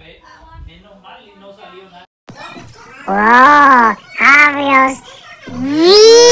Oh, Menos mal y no salió nada. ¡Wow! ¡Avios! ¡Wii!